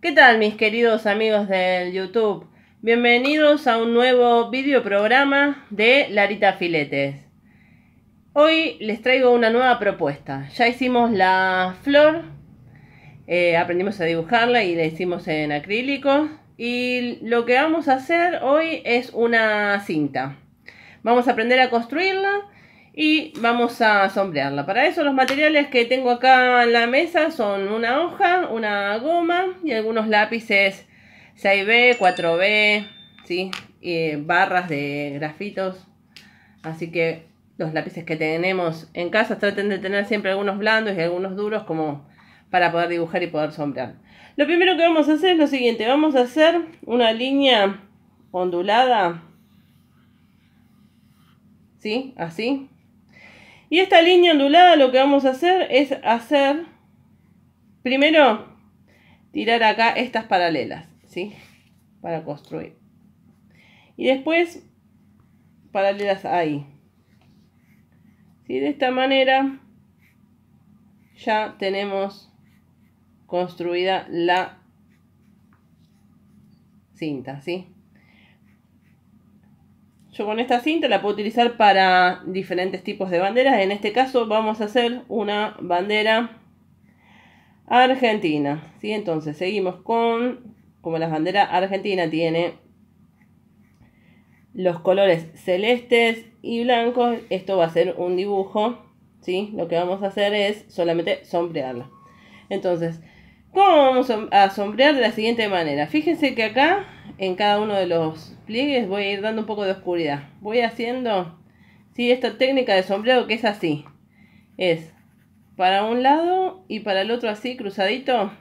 ¿Qué tal mis queridos amigos del YouTube? Bienvenidos a un nuevo video programa de Larita Filetes. Hoy les traigo una nueva propuesta. Ya hicimos la flor, eh, aprendimos a dibujarla y la hicimos en acrílico. Y lo que vamos a hacer hoy es una cinta. Vamos a aprender a construirla y vamos a sombrearla. Para eso los materiales que tengo acá en la mesa son una hoja, una goma y algunos lápices 6B, 4B, ¿sí? Y barras de grafitos. Así que los lápices que tenemos en casa traten de tener siempre algunos blandos y algunos duros como para poder dibujar y poder sombrear. Lo primero que vamos a hacer es lo siguiente, vamos a hacer una línea ondulada, ¿sí? Así, y esta línea ondulada lo que vamos a hacer es hacer, primero, tirar acá estas paralelas, ¿sí? Para construir. Y después, paralelas ahí. ¿Sí? De esta manera, ya tenemos construida la cinta, ¿sí? Yo con esta cinta la puedo utilizar para diferentes tipos de banderas. En este caso vamos a hacer una bandera argentina. ¿sí? Entonces seguimos con, como la bandera argentina tiene los colores celestes y blancos, esto va a ser un dibujo. ¿sí? Lo que vamos a hacer es solamente sombrearla. Entonces, ¿cómo vamos a sombrear de la siguiente manera? Fíjense que acá en cada uno de los pliegues voy a ir dando un poco de oscuridad. Voy haciendo, sí, esta técnica de sombreado que es así. Es para un lado y para el otro así, cruzadito.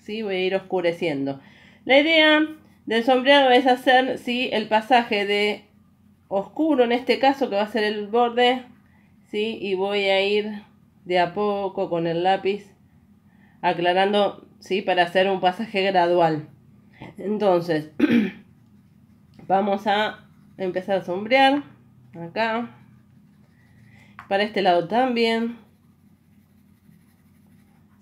Sí, voy a ir oscureciendo. La idea del sombreado es hacer, sí, el pasaje de oscuro en este caso, que va a ser el borde. Sí, y voy a ir de a poco con el lápiz aclarando, sí, para hacer un pasaje gradual. Entonces, vamos a empezar a sombrear acá. Para este lado también.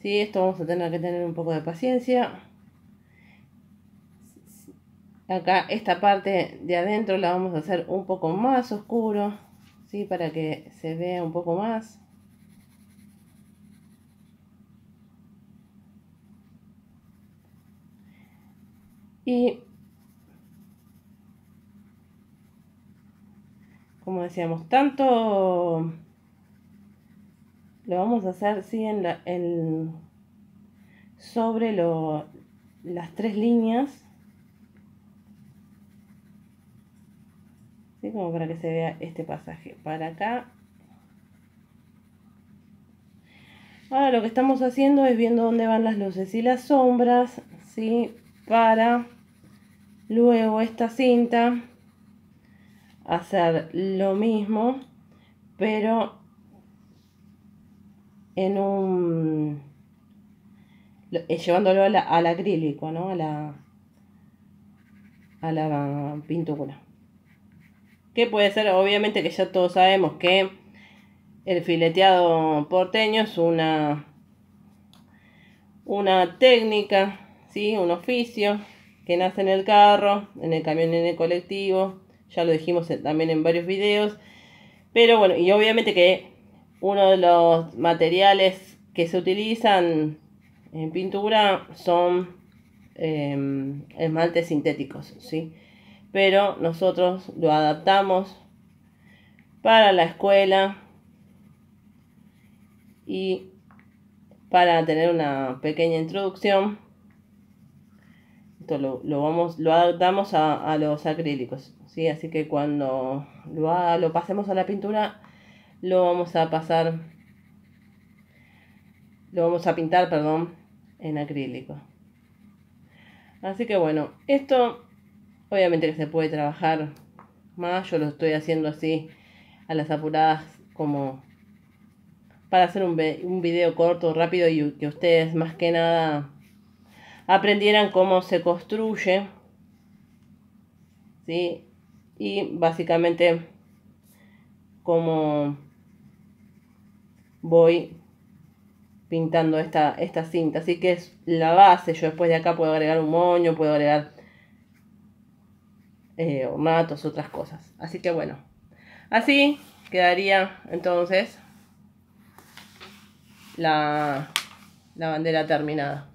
Sí, esto vamos a tener que tener un poco de paciencia. Acá esta parte de adentro la vamos a hacer un poco más oscuro. ¿sí? Para que se vea un poco más. Y como decíamos, tanto lo vamos a hacer ¿sí? en, la, sobre lo, las tres líneas. ¿sí? Como para que se vea este pasaje. Para acá. Ahora lo que estamos haciendo es viendo dónde van las luces y las sombras. ¿sí? Para luego esta cinta hacer lo mismo pero en un eh, llevándolo al acrílico ¿no? a la a la pintura que puede ser obviamente que ya todos sabemos que el fileteado porteño es una una técnica ¿sí? un oficio que nace en el carro, en el camión, en el colectivo. Ya lo dijimos también en varios videos. Pero bueno, y obviamente que uno de los materiales que se utilizan en pintura son em, esmaltes sintéticos, ¿sí? Pero nosotros lo adaptamos para la escuela y para tener una pequeña introducción lo, vamos, lo adaptamos a, los acrílicos, ¿sí? Así que cuando lo, lo pasemos a la pintura, lo vamos a pasar, lo vamos a pintar, perdón, en acrílico. Así que bueno, esto obviamente que se puede trabajar más, yo lo estoy haciendo así a las apuradas como para hacer un, un video corto, rápido y que ustedes más que nada aprendieran cómo se construye. ¿sí? Y básicamente cómo voy pintando esta, esta cinta. Así que es la base. Yo después de acá puedo agregar un moño, puedo agregar eh, ornatos, otras cosas. Así que bueno, así quedaría entonces la, la bandera terminada.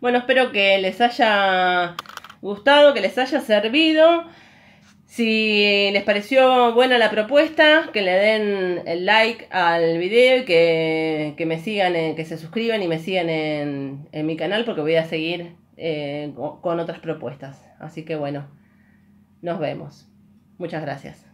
Bueno, espero que les haya gustado, que les haya servido. Si les pareció buena la propuesta, que le den el like al video y que, me sigan, que se suscriban y me sigan en, mi canal porque voy a seguir eh, con otras propuestas. Así que bueno, nos vemos. Muchas gracias.